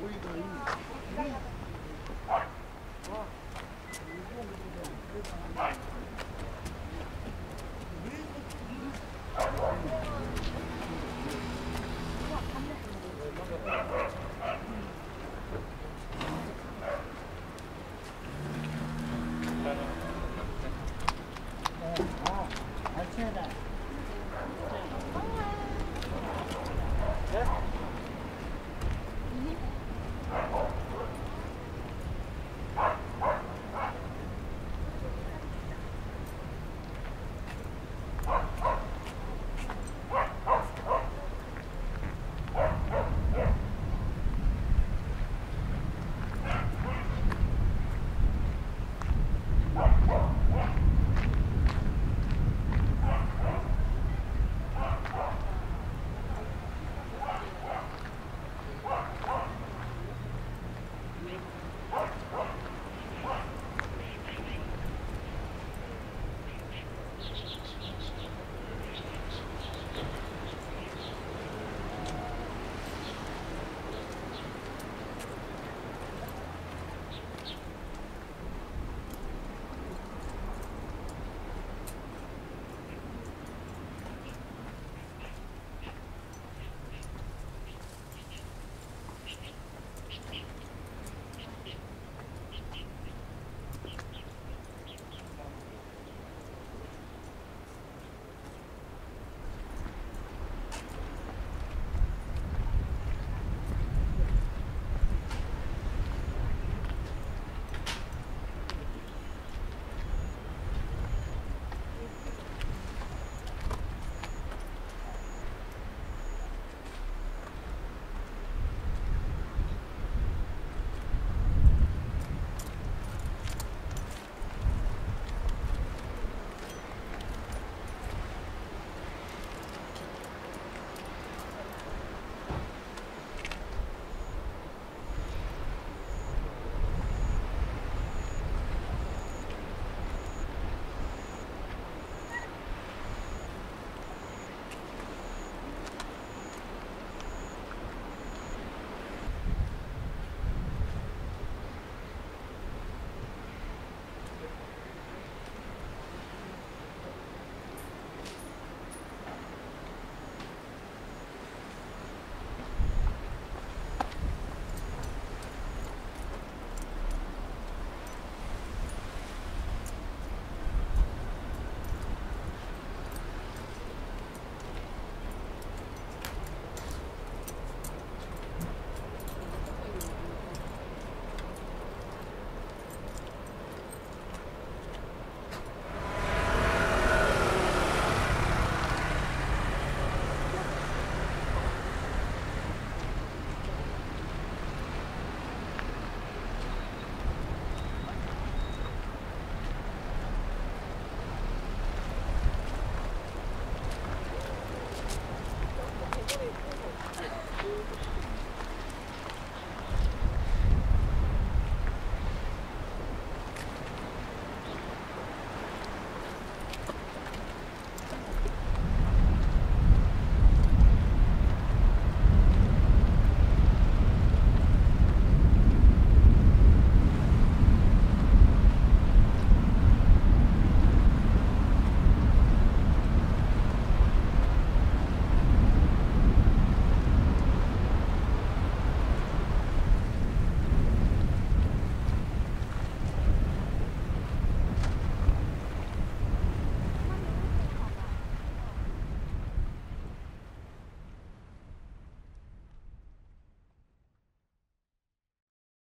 Where you going?